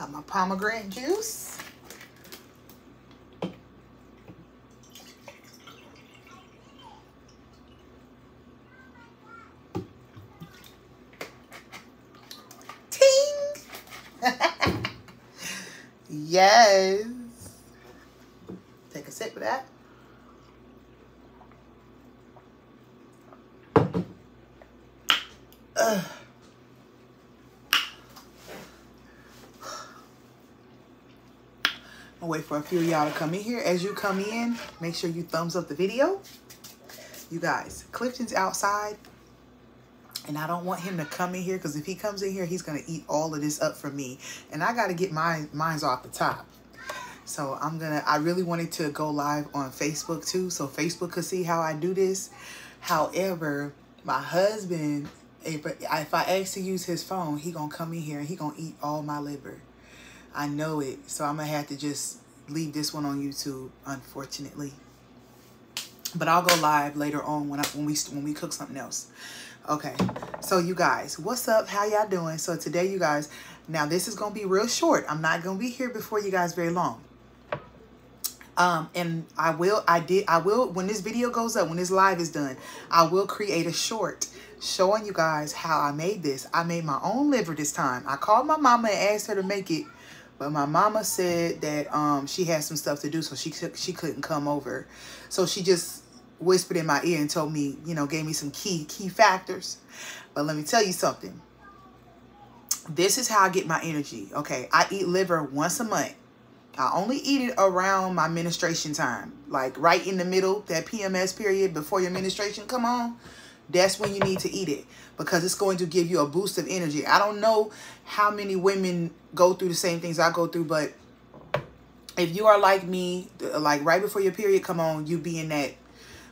Got my pomegranate juice. Ting! yes. Take a sip of that. Ugh. I'll wait for a few of y'all to come in here. As you come in, make sure you thumbs up the video. You guys, Clifton's outside. And I don't want him to come in here because if he comes in here, he's going to eat all of this up for me. And I got to get my mine's off the top. So I'm going to, I really wanted to go live on Facebook too. So Facebook could see how I do this. However, my husband, if, if I ask to use his phone, he going to come in here and he going to eat all my liver. I know it. So I'm going to have to just leave this one on YouTube, unfortunately. But I'll go live later on when I when we when we cook something else. Okay. So you guys, what's up? How y'all doing? So today you guys, now this is going to be real short. I'm not going to be here before you guys very long. Um, and I will, I did, I will, when this video goes up, when this live is done, I will create a short showing you guys how I made this. I made my own liver this time. I called my mama and asked her to make it but my mama said that um, she had some stuff to do, so she she couldn't come over. So she just whispered in my ear and told me, you know, gave me some key key factors. But let me tell you something. This is how I get my energy. Okay, I eat liver once a month. I only eat it around my menstruation time, like right in the middle, that PMS period before your menstruation come on. That's when you need to eat it because it's going to give you a boost of energy. I don't know how many women go through the same things I go through, but if you are like me, like right before your period come on, you be in that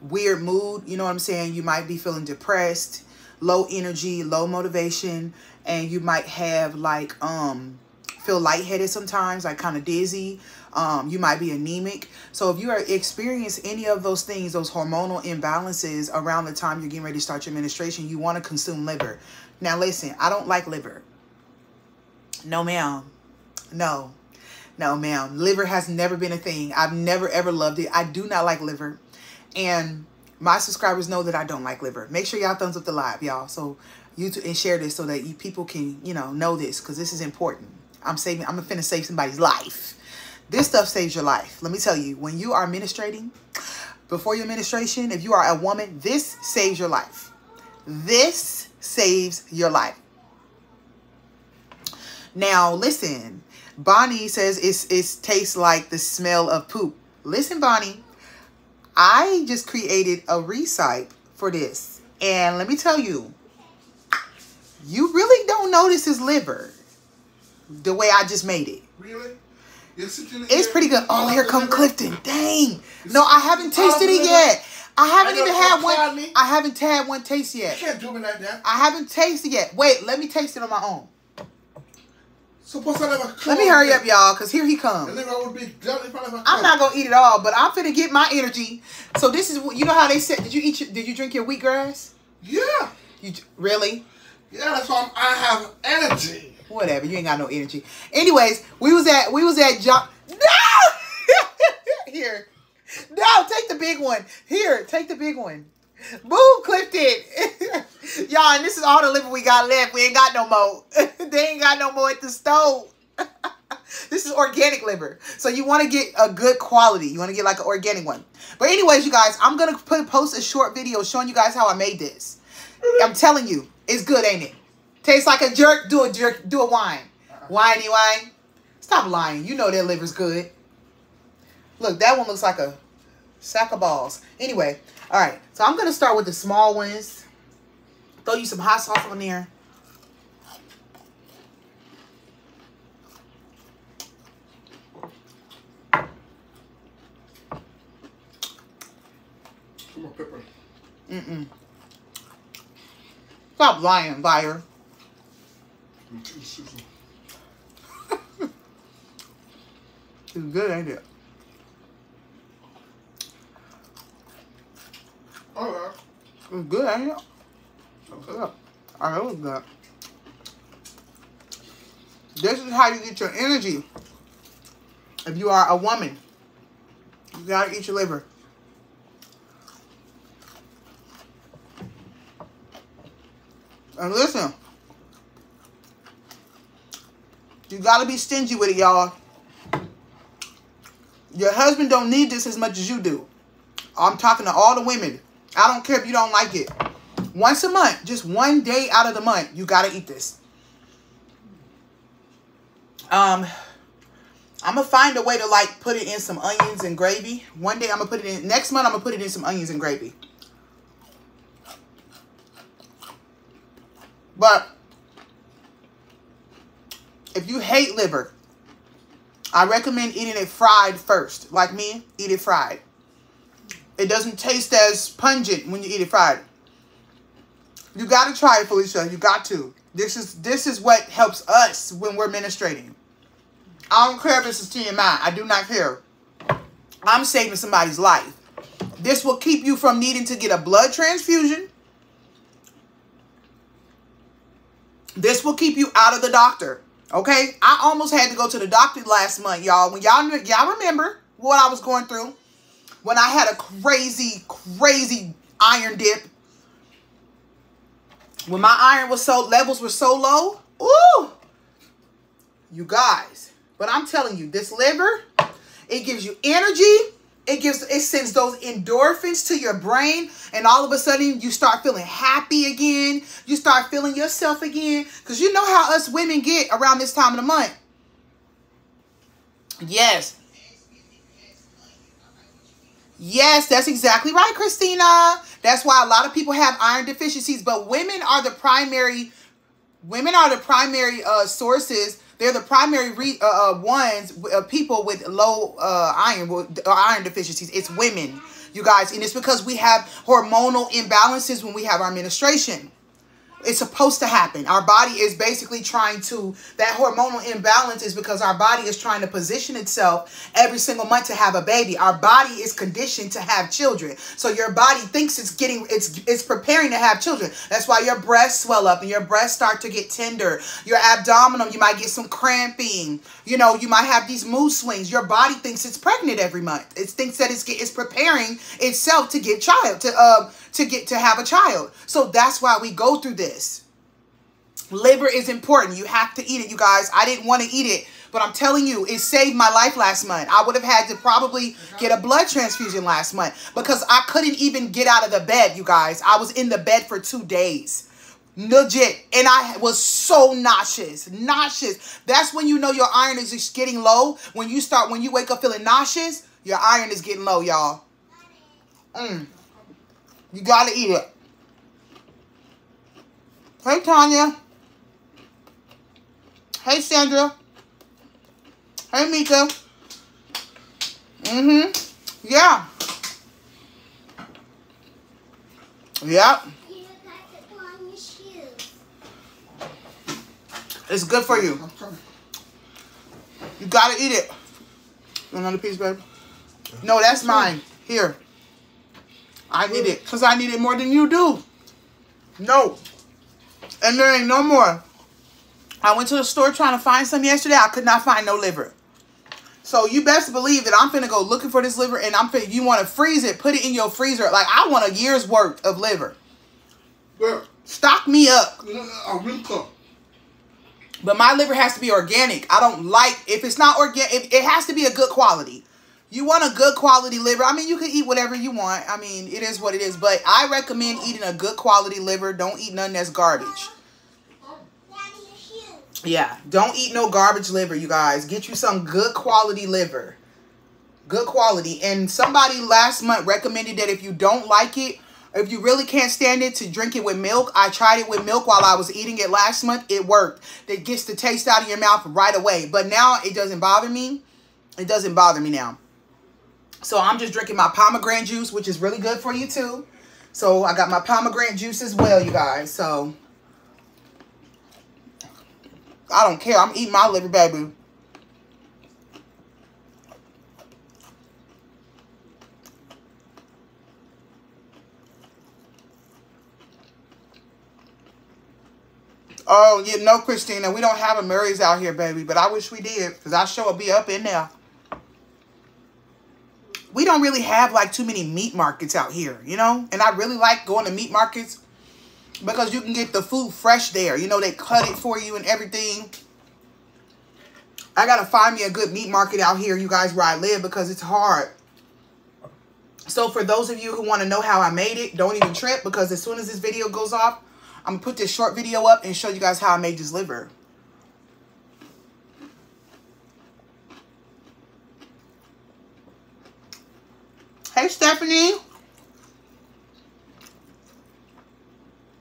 weird mood, you know what I'm saying? You might be feeling depressed, low energy, low motivation, and you might have like um feel lightheaded sometimes, like kind of dizzy. Um, you might be anemic. So if you are experience any of those things, those hormonal imbalances around the time you're getting ready to start your menstruation, you want to consume liver. Now listen, I don't like liver. No, ma'am. No. No, ma'am. Liver has never been a thing. I've never, ever loved it. I do not like liver. And my subscribers know that I don't like liver. Make sure y'all thumbs up the live, y'all. So YouTube and share this so that you people can, you know, know this because this is important. I'm saving, I'm gonna finna save somebody's life. This stuff saves your life. Let me tell you, when you are ministrating, before your ministration, if you are a woman, this saves your life. This saves your life. Now, listen, Bonnie says it's, it tastes like the smell of poop. Listen, Bonnie, I just created a recipe for this. And let me tell you, you really don't notice his liver the way I just made it. Really? It's pretty good. Oh, here come Clifton. Dang. No, I haven't tasted it yet. I haven't even had one. I haven't had one taste yet. You can't do me like that. I haven't tasted yet. Wait, let me taste it on my own. Suppose I never Let me hurry up, y'all, because here he comes. And then I would be done if I never I'm not gonna eat it all, but I'm finna get my energy. So this is what you know how they said. Did you eat? Your, did you drink your wheatgrass? Yeah. You really? Yeah, that's why I'm, I have energy. Whatever. You ain't got no energy. Anyways, we was at we was at John. No. Here. No, take the big one. Here, take the big one. Boo clipped it. Y'all, and this is all the liver we got left. We ain't got no more. they ain't got no more at the stove. this is organic liver. So you want to get a good quality. You want to get like an organic one. But anyways, you guys, I'm going to put post a short video showing you guys how I made this. I'm telling you, it's good, ain't it? Tastes like a jerk. Do a jerk. Do a wine. Winey wine. Stop lying. You know that liver's good. Look, that one looks like a sack of balls. Anyway, all right. So I'm going to start with the small ones. Throw you some hot sauce on there. Mm-mm. Stop lying, liar. And two sizzle. It's good, ain't it? All right. It's good, ain't it? Yeah. I know it's good. This is how you get your energy. If you are a woman, you gotta eat your liver. And listen, you gotta be stingy with it, y'all. Your husband don't need this as much as you do. I'm talking to all the women. I don't care if you don't like it. Once a month, just one day out of the month, you gotta eat this. Um, I'm gonna find a way to like put it in some onions and gravy. One day I'm gonna put it in. Next month I'm gonna put it in some onions and gravy. But if you hate liver, I recommend eating it fried first. Like me, eat it fried. It doesn't taste as pungent when you eat it fried. You got to try it, Felicia. You got to. This is this is what helps us when we're ministrating. I don't care if this is TMI. I do not care. I'm saving somebody's life. This will keep you from needing to get a blood transfusion. This will keep you out of the doctor. Okay? I almost had to go to the doctor last month, y'all. When y'all y'all remember what I was going through when I had a crazy, crazy iron dip. When my iron was so levels were so low. Ooh. You guys. But I'm telling you, this liver, it gives you energy. It gives it sends those endorphins to your brain, and all of a sudden you start feeling happy again. You start feeling yourself again. Because you know how us women get around this time of the month. Yes. Yes, that's exactly right, Christina. That's why a lot of people have iron deficiencies, but women are the primary women are the primary uh, sources. They're the primary re, uh, uh ones uh, people with low uh, iron iron deficiencies. It's women, you guys, and it's because we have hormonal imbalances when we have our menstruation. It's supposed to happen. Our body is basically trying to, that hormonal imbalance is because our body is trying to position itself every single month to have a baby. Our body is conditioned to have children. So your body thinks it's getting, it's, it's preparing to have children. That's why your breasts swell up and your breasts start to get tender. Your abdominal, you might get some cramping. You know, you might have these mood swings. Your body thinks it's pregnant every month. It thinks that it's, it's preparing itself to get child, to, uh, to get to have a child. So that's why we go through this. Labor is important. You have to eat it, you guys. I didn't want to eat it, but I'm telling you, it saved my life last month. I would have had to probably get a blood transfusion last month because I couldn't even get out of the bed, you guys. I was in the bed for two days. Legit. And I was so nauseous. Nauseous. That's when you know your iron is just getting low. When you start, when you wake up feeling nauseous, your iron is getting low, y'all. Mmm. You gotta eat it. Hey, Tanya. Hey, Sandra. Hey, Mika. Mm-hmm. Yeah. Yep. It's good for you. You gotta eat it. Another piece, babe? No, that's mine. Here. I need it because I need it more than you do. No. And there ain't no more. I went to the store trying to find some yesterday. I could not find no liver. So you best believe that I'm finna go looking for this liver and I'm finna, you want to freeze it, put it in your freezer. Like I want a year's worth of liver. Yeah. Stock me up. A. But my liver has to be organic. I don't like, if it's not organic, it has to be a good quality. You want a good quality liver. I mean, you can eat whatever you want. I mean, it is what it is. But I recommend eating a good quality liver. Don't eat none that's garbage. Yeah, don't eat no garbage liver, you guys. Get you some good quality liver. Good quality. And somebody last month recommended that if you don't like it, if you really can't stand it, to drink it with milk. I tried it with milk while I was eating it last month. It worked. It gets the taste out of your mouth right away. But now it doesn't bother me. It doesn't bother me now. So I'm just drinking my pomegranate juice, which is really good for you too. So I got my pomegranate juice as well, you guys. So I don't care. I'm eating my liver, baby. Oh, you know, Christina, we don't have a Murray's out here, baby. But I wish we did, because I sure will be up in there. We don't really have, like, too many meat markets out here, you know? And I really like going to meat markets because you can get the food fresh there. You know, they cut it for you and everything. I got to find me a good meat market out here, you guys, where I live because it's hard. So for those of you who want to know how I made it, don't even trip because as soon as this video goes off, I'm going to put this short video up and show you guys how I made this liver. Hey, Stephanie.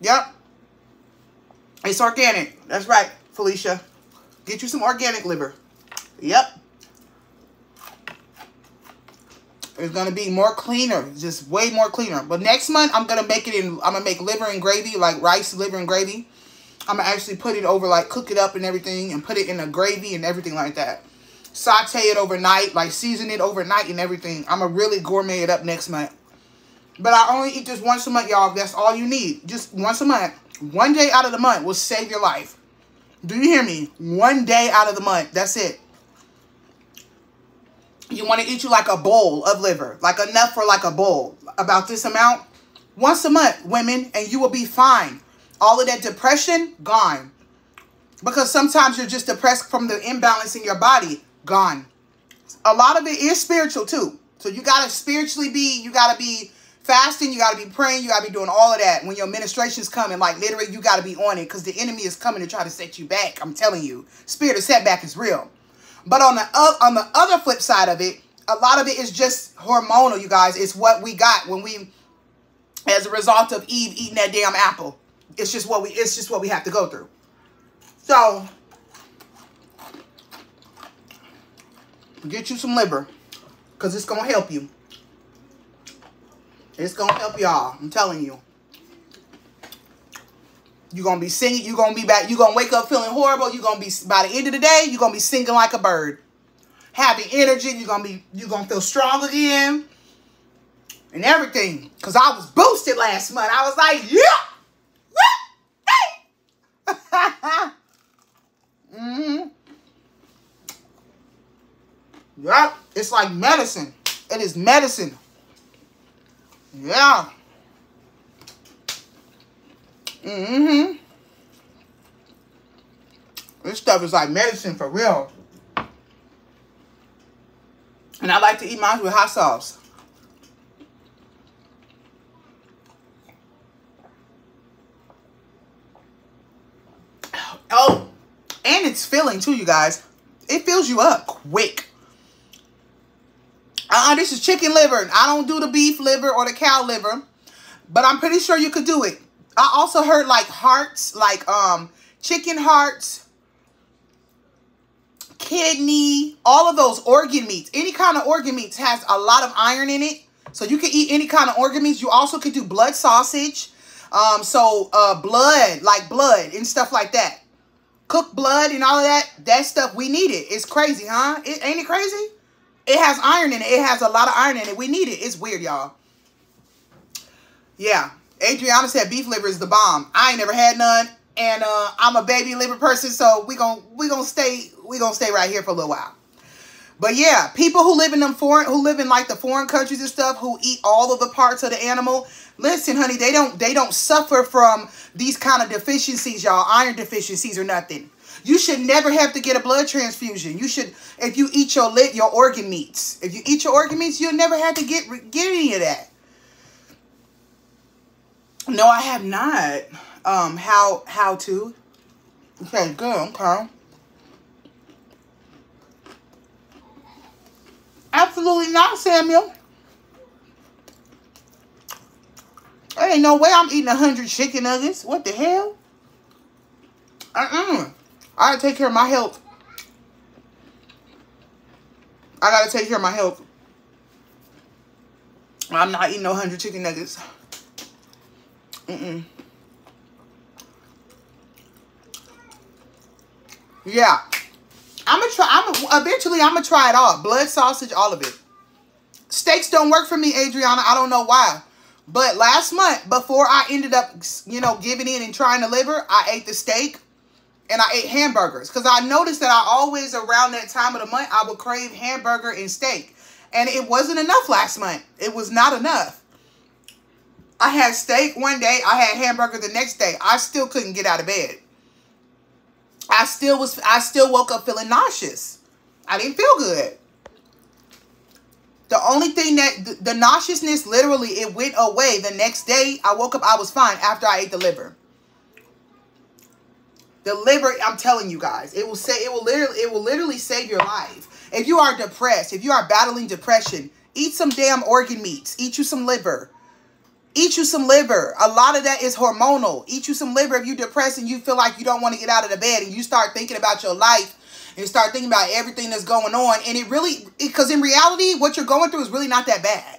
Yep. It's organic. That's right, Felicia. Get you some organic liver. Yep. It's gonna be more cleaner, just way more cleaner. But next month, I'm gonna make it in. I'm gonna make liver and gravy, like rice, liver and gravy. I'm gonna actually put it over, like cook it up and everything, and put it in a gravy and everything like that. Saute it overnight, like season it overnight and everything. I'm gonna really gourmet it up next month. But I only eat this once a month, y'all. That's all you need. Just once a month. One day out of the month will save your life. Do you hear me? One day out of the month. That's it. You want to eat you like a bowl of liver. Like enough for like a bowl. About this amount. Once a month, women. And you will be fine. All of that depression, gone. Because sometimes you're just depressed from the imbalance in your body. Gone. A lot of it is spiritual too. So you got to spiritually be, you got to be fasting, you got to be praying, you got to be doing all of that. When your ministration's coming, like literally you got to be on it because the enemy is coming to try to set you back. I'm telling you. Spirit of setback is real. But on the uh, on the other flip side of it, a lot of it is just hormonal, you guys. It's what we got when we, as a result of Eve eating that damn apple. It's just what we. It's just what we have to go through. So, get you some liver, cause it's gonna help you. It's gonna help y'all. I'm telling you. You're gonna be singing. You're gonna be back. You're gonna wake up feeling horrible. You're gonna be by the end of the day. You're gonna be singing like a bird, having energy. You're gonna be. You're gonna feel strong again, and everything. Cause I was boosted last month. I was like, yeah, mm-hmm. Yep, it's like medicine. It is medicine. Yeah. Mm-hmm. This stuff is like medicine for real. And I like to eat mine with hot sauce. Oh, and it's filling too, you guys. It fills you up quick. Uh-uh, this is chicken liver. I don't do the beef liver or the cow liver. But I'm pretty sure you could do it. I also heard like hearts, like um chicken hearts, kidney, all of those organ meats. Any kind of organ meats has a lot of iron in it. So you can eat any kind of organ meats. You also could do blood sausage. Um, so uh blood, like blood and stuff like that. Cooked blood and all of that. That stuff we need it. It's crazy, huh? It, ain't it crazy? It has iron in it. It has a lot of iron in it. We need it. It's weird, y'all. Yeah. Adriana said beef liver is the bomb. I ain't never had none. And uh, I'm a baby liver person, so we gon' we gonna stay we gonna stay right here for a little while. But yeah, people who live in them foreign who live in like the foreign countries and stuff who eat all of the parts of the animal, listen, honey, they don't they don't suffer from these kind of deficiencies, y'all, iron deficiencies or nothing. You should never have to get a blood transfusion. You should, if you eat your lit, your organ meats. If you eat your organ meats, you'll never have to get get any of that. No, I have not. Um, how how to? Okay, good. Okay. Absolutely not, Samuel. There ain't no way I'm eating a hundred chicken nuggets. What the hell? Uh-uh. I gotta take care of my health. I gotta take care of my health. I'm not eating no 100 chicken nuggets. Mm-mm. Yeah. I'm gonna try, I'm eventually I'm gonna try it all. Blood sausage, all of it. Steaks don't work for me, Adriana. I don't know why. But last month, before I ended up, you know, giving in and trying to liver, I ate the steak. And I ate hamburgers because I noticed that I always around that time of the month I would crave hamburger and steak, and it wasn't enough last month. It was not enough. I had steak one day, I had hamburger the next day. I still couldn't get out of bed. I still was I still woke up feeling nauseous. I didn't feel good. The only thing that the, the nauseousness literally it went away the next day. I woke up I was fine after I ate the liver. The liver, I'm telling you guys, it will say it will literally it will literally save your life. If you are depressed, if you are battling depression, eat some damn organ meats. Eat you some liver. Eat you some liver. A lot of that is hormonal. Eat you some liver if you're depressed and you feel like you don't want to get out of the bed and you start thinking about your life and start thinking about everything that's going on. And it really, because in reality, what you're going through is really not that bad.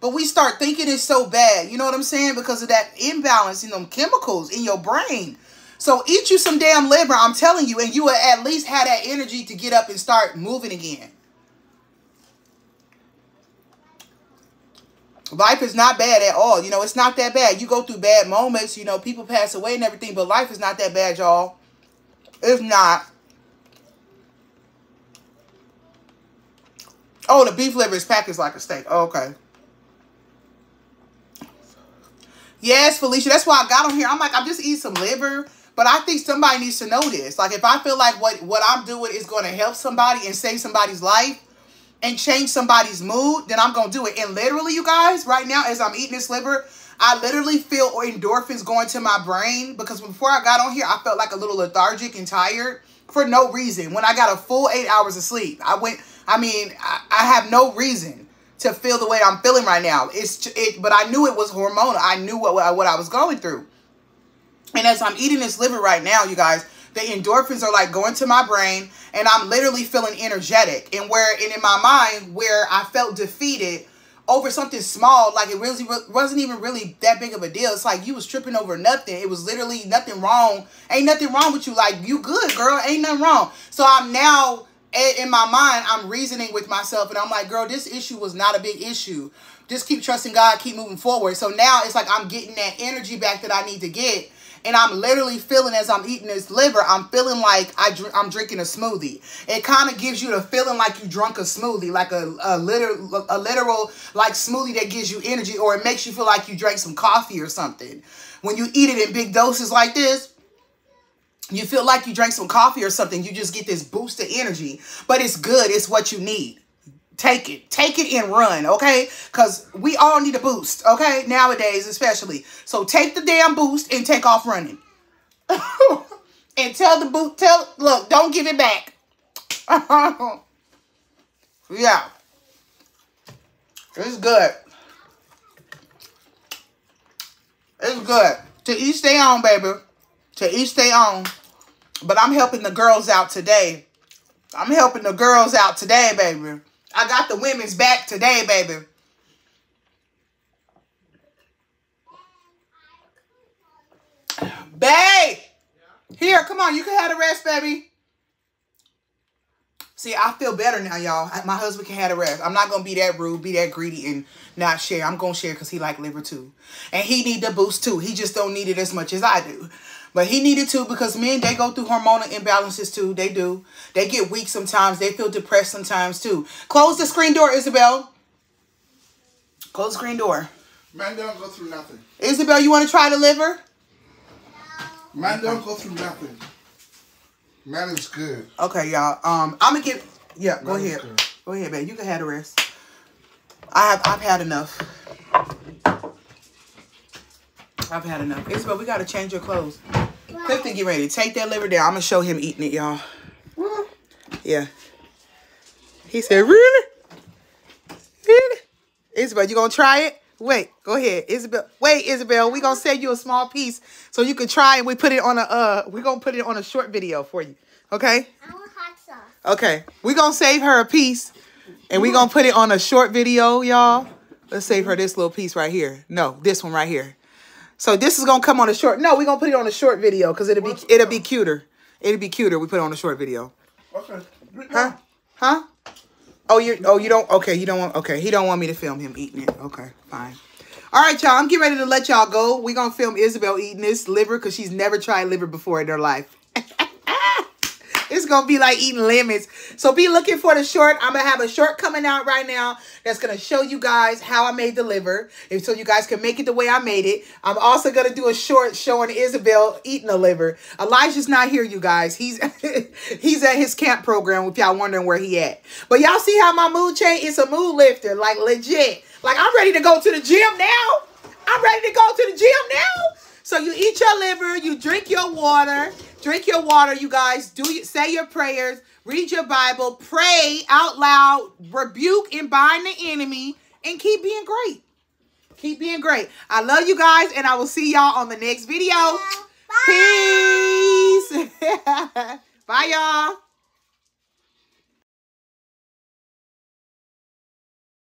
But we start thinking it's so bad. You know what I'm saying? Because of that imbalance in them chemicals in your brain. So eat you some damn liver, I'm telling you, and you will at least have that energy to get up and start moving again. Life is not bad at all. You know, it's not that bad. You go through bad moments, you know, people pass away and everything, but life is not that bad, y'all. It's not. Oh, the beef liver is packaged like a steak. Oh, okay. Yes, Felicia. That's why I got on here. I'm like, I'm just eating some liver. But I think somebody needs to know this. Like, if I feel like what, what I'm doing is going to help somebody and save somebody's life and change somebody's mood, then I'm going to do it. And literally, you guys, right now, as I'm eating this liver, I literally feel endorphins going to my brain because before I got on here, I felt like a little lethargic and tired for no reason. When I got a full eight hours of sleep, I went, I mean, I, I have no reason to feel the way I'm feeling right now. It's it, but I knew it was hormonal. I knew what, what I was going through. And as I'm eating this liver right now, you guys, the endorphins are like going to my brain and I'm literally feeling energetic. And where and in my mind, where I felt defeated over something small, like it really wasn't even really that big of a deal. It's like you was tripping over nothing. It was literally nothing wrong. Ain't nothing wrong with you. Like you good, girl. Ain't nothing wrong. So I'm now eh, in my mind, I'm reasoning with myself and I'm like, girl, this issue was not a big issue. Just keep trusting God, keep moving forward. So now it's like I'm getting that energy back that I need to get and I'm literally feeling as I'm eating this liver, I'm feeling like I dr I'm drinking a smoothie. It kind of gives you the feeling like you drunk a smoothie, like a, a, literal, a literal like smoothie that gives you energy or it makes you feel like you drank some coffee or something. When you eat it in big doses like this, you feel like you drank some coffee or something. You just get this boost of energy, but it's good. It's what you need. Take it. Take it and run, okay? Because we all need a boost, okay? Nowadays, especially. So take the damn boost and take off running. and tell the boot, tell, look, don't give it back. yeah. It's good. It's good. To each stay on, baby. To each stay on. But I'm helping the girls out today. I'm helping the girls out today, baby. I got the women's back today, baby. Babe! Here, come on. You can have the rest, baby. See, I feel better now, y'all. My husband can have a rest. I'm not going to be that rude, be that greedy, and not share. I'm going to share because he like liver too. And he need the boost too. He just don't need it as much as I do. But he needed to because men, they go through hormonal imbalances too. They do. They get weak sometimes. They feel depressed sometimes too. Close the screen door, Isabel. Close the screen door. Man don't go through nothing. Isabel, you want to try the liver? No. Man don't go through nothing. Man is good. Okay, y'all. Um, I'm gonna get. Yeah, go Man ahead. Go ahead, babe. You can have the rest. I have. I've had enough. I've had enough. Isabel, we gotta change your clothes. Clifton, get ready. Take that liver down. I'm gonna show him eating it, y'all. Yeah. He said, really? Really? Isabel, you gonna try it? Wait, go ahead. Isabel, wait, Isabel, we gonna send you a small piece so you can try and we put it on a, uh, we gonna put it on a short video for you. Okay? I want hot sauce. Okay. we gonna save her a piece and we gonna put it on a short video, y'all. Let's save her this little piece right here. No, this one right here. So this is gonna come on a short. No, we're gonna put it on a short video because it'll be it'll be cuter. It'll be cuter. We put it on a short video. Okay. Huh? Huh? Oh, you oh you don't okay, you don't want okay, he don't want me to film him eating it. Okay, fine. All right, y'all. I'm getting ready to let y'all go. We're gonna film Isabel eating this liver because she's never tried liver before in her life. gonna be like eating lemons. So be looking for the short. I'm gonna have a short coming out right now that's gonna show you guys how I made the liver, and so you guys can make it the way I made it. I'm also gonna do a short showing Isabel eating the liver. Elijah's not here, you guys. He's he's at his camp program. If y'all wondering where he at, but y'all see how my mood change? It's a mood lifter, like legit. Like I'm ready to go to the gym now. I'm ready to go to the gym now. So you eat your liver, you drink your water, drink your water, you guys. Do you say your prayers, read your Bible, pray out loud, rebuke and bind the enemy, and keep being great. Keep being great. I love you guys, and I will see y'all on the next video. Peace. Bye, y'all.